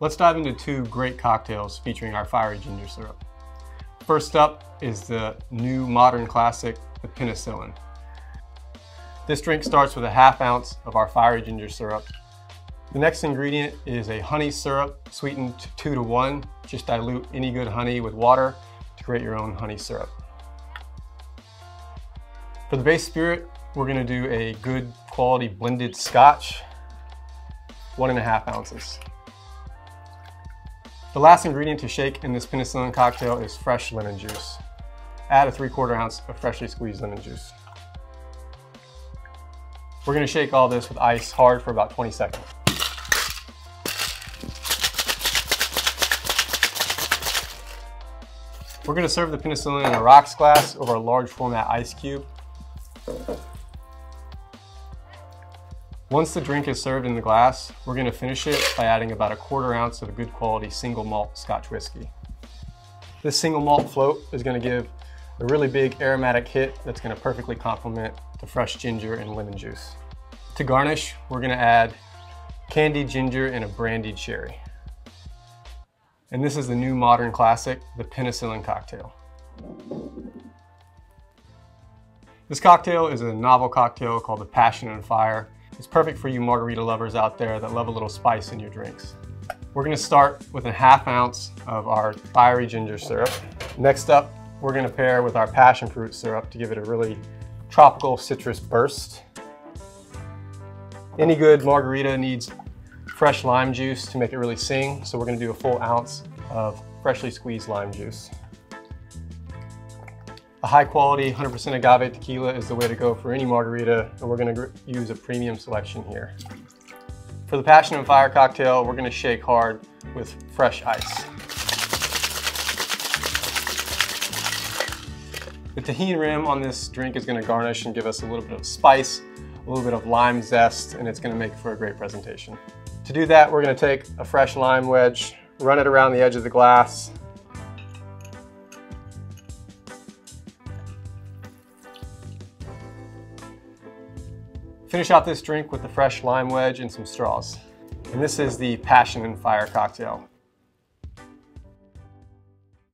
Let's dive into two great cocktails featuring our fiery ginger syrup. First up is the new modern classic, the penicillin. This drink starts with a half ounce of our fiery ginger syrup. The next ingredient is a honey syrup sweetened two to one. Just dilute any good honey with water to create your own honey syrup. For the base spirit, we're gonna do a good quality blended scotch, one and a half ounces. The last ingredient to shake in this penicillin cocktail is fresh lemon juice. Add a three quarter ounce of freshly squeezed lemon juice. We're gonna shake all this with ice hard for about 20 seconds. We're gonna serve the penicillin in a rocks glass over a large format ice cube. Once the drink is served in the glass, we're gonna finish it by adding about a quarter ounce of a good quality single malt Scotch whiskey. This single malt float is gonna give a really big aromatic hit that's gonna perfectly complement the fresh ginger and lemon juice. To garnish, we're gonna add candied ginger and a brandied cherry. And this is the new modern classic, the penicillin cocktail. This cocktail is a novel cocktail called the Passion and Fire. It's perfect for you margarita lovers out there that love a little spice in your drinks. We're gonna start with a half ounce of our fiery ginger syrup. Next up, we're gonna pair with our passion fruit syrup to give it a really tropical citrus burst. Any good margarita needs fresh lime juice to make it really sing, so we're gonna do a full ounce of freshly squeezed lime juice. A high quality 100% agave tequila is the way to go for any margarita, and we're gonna use a premium selection here. For the Passion and Fire cocktail, we're gonna shake hard with fresh ice. The Tajín rim on this drink is gonna garnish and give us a little bit of spice, a little bit of lime zest, and it's gonna make for a great presentation. To do that, we're gonna take a fresh lime wedge, run it around the edge of the glass, Finish out this drink with the fresh lime wedge and some straws. And this is the Passion and Fire cocktail.